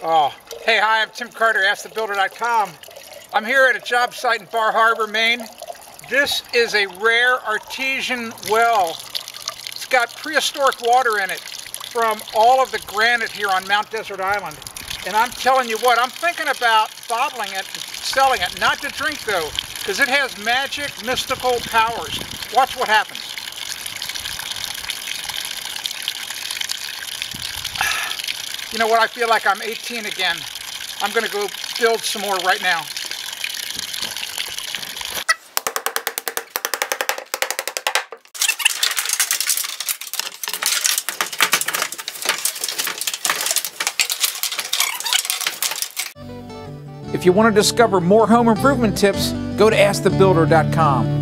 Oh, hey, hi, I'm Tim Carter, AskTheBuilder.com. I'm here at a job site in Bar Harbor, Maine. This is a rare artesian well. It's got prehistoric water in it from all of the granite here on Mount Desert Island. And I'm telling you what, I'm thinking about bottling it, selling it, not to drink though, because it has magic, mystical powers. Watch what happens. You know what, I feel like I'm 18 again. I'm gonna go build some more right now. If you want to discover more home improvement tips, go to AskTheBuilder.com.